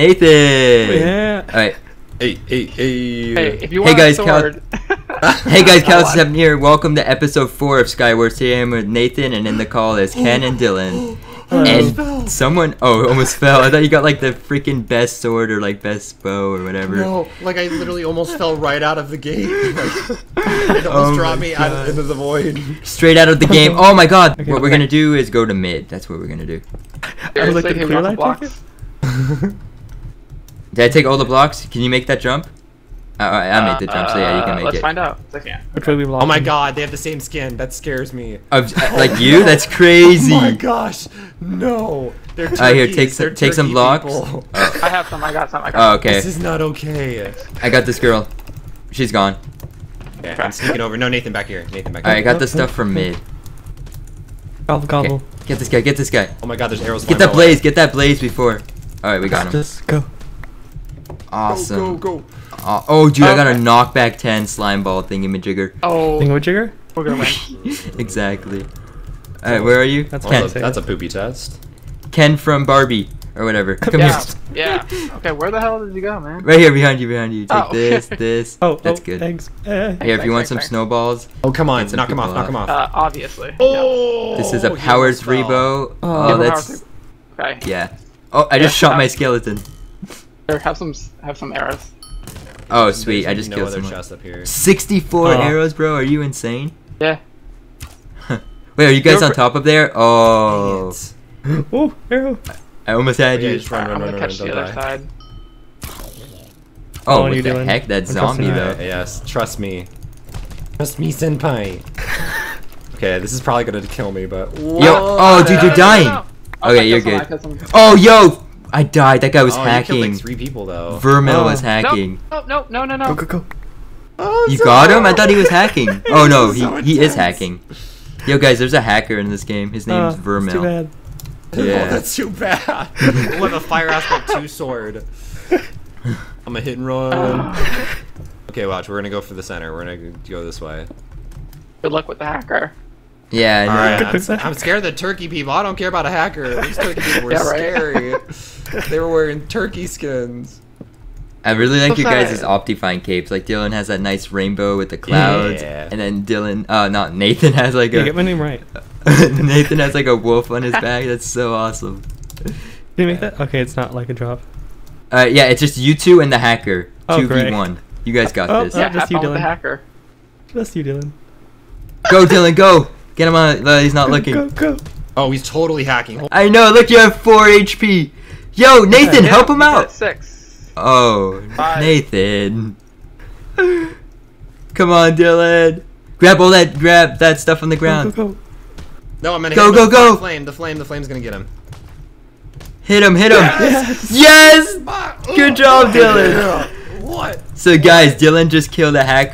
Nathan. Yeah. All right. Hey, hey, hey. Hey, if you Hey, want guys, a Cal- sword, Hey guys, I Cal want- Seven here. Welcome to episode four of Skywars. Today I'm with Nathan, and in the call is Ken and Dylan. And someone, oh, almost fell. I thought you got like the freaking best sword or like best bow or whatever. No, like I literally almost fell right out of the gate. Like, it Oh almost my dropped me out God. into the void. Straight out of the game. Oh my god. Okay, what we're gonna do is go to mid. That's what we're gonna do. I was like, seriously, the clear light blocks. Did I take all the blocks? Can you make that jump? Uh, I I made the jump, so yeah, you Uh, can make Let's it. find out. I can't. Which way we Oh my god, they have the same skin. That scares me. Of, uh, like you? That's crazy. Oh my gosh, no. They're turkeys. Alright, here, take They're some, take some blocks. Oh, I have some. I got some. I got oh, some. okay. This is not okay. I got this girl. She's gone. Okay, I'm sneaking over. No, Nathan back here. Nathan back Alright, I got the stuff from mid. Gobble gobble. Okay. Get this guy, get this guy. Oh my god, there's arrows Get that my way. blaze, get that blaze before. Alright, we got him. Just go. Awesome. Go, go, go. Aw- oh, dude, I got a knockback 10 slime ball thingamajigger. Oh, Thingamajigger? we're gonna win. exactly. Alright, where are you? That's Ken. That's a, that's a poopy test. Ken from Barbie. Or whatever. Come yeah, here. yeah. Okay, where the hell did you go, man? Right here, behind you, behind you. Take Oh. this, this. Oh, That's oh, good. Thanks. Eh. Here, if you want Thanks, some thanks, snowballs, Oh, come on. Get Knock him off, people knock him off. Uh, obviously. oh! this is a he powered almost three Oh. Oh, Yeah, that's. Okay. Yeah. Oh, I just Yeah, shot my skeleton. Here, have some. Have some arrows. Oh, sweet. I There's just no killed other someone. chest up here. 64 Oh. arrows, bro. Are you insane? Yeah. Wait, are you guys Go on top up there? Oh. Oh, arrow. I almost had Yeah, you. just run, Alright, run, I'm run, gonna run, catch don't the other die. side. Oh, what you the doing? heck? That I'm zombie, though. Uh, yes, trust me. Trust me, senpai. okay, this is probably gonna kill me, but. Yo, oh, dude, you're dying. Okay, you're good. Oh, yo! I died. That guy was oh, you killed hacking. like three people though. Vermil Oh. was hacking. Nope, nope, no, no, no, Go, no. go, go. Oh, You so- got him? I thought he was hacking. Oh no, This is so he, he is hacking. Yo, guys, there's a hacker in this game. His name's Ah, it's Vermil. Too bad. Yeah. Oh, that's too bad. we'll have a fire aspect two sword. I'm a hit and run. okay, watch. We're gonna go for the center. We're gonna go this way. Good luck with the hacker. Yeah, I know. Alright, I'm, I'm scared of the turkey people. I don't care about a hacker. These turkey people were Yeah, right. scary. they were wearing turkey skins. I really like So you guys' sorry. Optifine capes. Like Dylan has that nice rainbow with the clouds, Yeah. and then Dylan, uh, not Nathan has like Yeah, a get my name right. Nathan has like a wolf on his back. That's so awesome. Did you make that? Okay, it's not like a drop. Uh, yeah, it's just you two and the hacker. Oh, Two v one. You guys got Oh, this. oh. Yeah, just have you, fun with the Dylan. hacker. Just you, Dylan. Go, Dylan, go! Get him on. Uh, he's not Go, looking. Go, go. Oh, he's totally hacking. I know. Look, you have four HP. Yo, Nathan, Yeah, help him out. Six. Oh, Five. Nathan. Come on, Dylan. Grab all that. Grab that stuff on the ground. go, go. go. No, I'm gonna Go, hit him go, with go. The flame. The flame. The flame's gonna get him. Hit him. Hit him. Yes. Yes. Good job, Dylan. What? So, guys, Dylan just killed a hacker.